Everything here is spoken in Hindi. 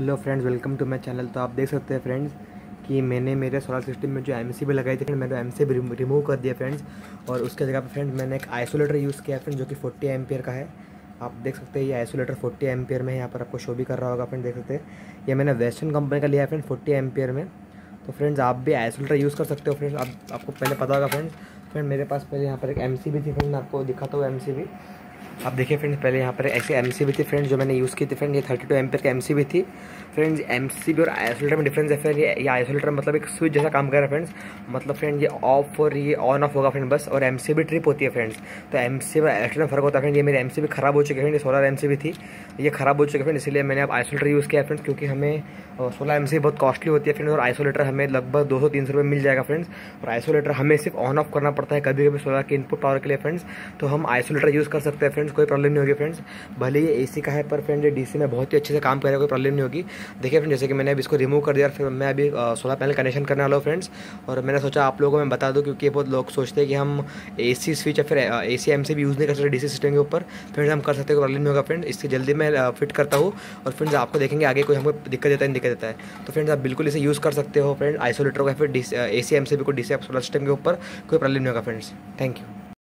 Hello friends, welcome to my channel. तो आप देख सकते हैं फ्रेंड्स कि मैंने मेरे सोलर सिस्टम में जो एम सी लगाई थी मैंने एम सी रिमूव कर दिया फ्रेंड्स। और उसके जगह पे फ्रेंड मैंने एक आइसोलेटर यूज़ किया फ्रेंड जो कि 40 एम्पियर का है। आप देख सकते हैं, ये आइसोलेटर 40 एम्पियर में यहाँ पर आपको शो भी कर रहा होगा फ्रेंड देख सकते हैं। ये मैंने वेस्टर्न कंपनी का लिया है फ्रेंड फोर्टी एम्पियर में। तो फ्रेंड्स, आप भी आइसोलेटर यूज़ कर सकते हो फ्रेंड्स। आप, आपको पहले पता होगा फ्रेंड्स फ्रेंड मेरे पास पहले यहाँ पर एक एम भी थी फ्रेंड आपको दिखाता हूँ एम आप देखिए फ्रेंड्स, पहले यहाँ पर ऐसे एम थी फ्रेंड्स, जो मैंने यूज़ की थी फ्रेंड ये थर्टी टू एम्पेयर का एम थी। फ्रेंड्स एम और आइसोलेटर में डिफरेंस है फ्रेंड ये आइसोलेटर मतलब एक स्विच जैसा काम कर रहा है फ्रेंड्स। मतलब फ्रेंड ये ऑफ़ और ये ऑन ऑफ़ होगा फ्रेंड बस, और एम ट्रिप होती है फ्रेंड्स। तो एम सी और आइसोलेटर में फ़र्क होता है फ्रेंड ये मेरी एम खराब हो चुकी है फ्रेंड ये सोलर एम थी। ये खराब हो चुकी है फ्रेंड इसलिए मैंने अब आइसोलेटर यूज़ किया फ्रेंड्स, क्योंकि हमें सोलर एम बहुत कॉस्टली होती है फ्रेंड्स, और आइसोलेटर हमें लगभग दो सौ, तीन सौ रुपये मिल जाएगा फ्रेंड्स। और आइसोलेटर हमें सिर्फ़ ऑन ऑफ़ करना पड़ता है कभी कभी सोलर के इनपुट पावर के लिए फ्रेंड्स। तो हम आइसोलेटर यूज़ कर सकते हैं फ्रेंड्स कोई प्रॉब्लम नहीं होगी फ्रेंड्स भले ये एसी का है, पर फ्रेंड ये डी में बहुत ही अच्छे से काम करेगा कोई प्रॉब्लम नहीं होगी. देखिए फ्रेंड जैसे कि मैंने अभी इसको रिमूव कर दिया फिर मैं अभी सोलर पैनल कनेक्शन करने वाला हूँ फ्रेंड्स और मैंने सोचा आप लोगों को मैं बता दूँ, क्योंकि बहुत लोग सोचते हैं कि हम ए सी स्विच या फिर ए सी एम से भी यूज़ नहीं कर सकते डी सी सिस्टम के ऊपर. फ्रेंड्स हम कर सकते हैं प्रॉब्लम नहीं होगा फ्रेंड इससे जल्दी मैं फिट करता हूँ और फ्रेंड्स आपको देखेंगे आगे कोई हमको दिक्कत देता है दिक्कत देता है. तो फ्रेंड्स आप बिल्कुल इसे यूज़ कर सकते हो फ्रेंड आइसोलेटर को फिर ए सी एम से भी कोई डी सी सिस्टम के ऊपर कोई प्रॉब्लम नहीं होगा फ्रेंड्स थैंक यू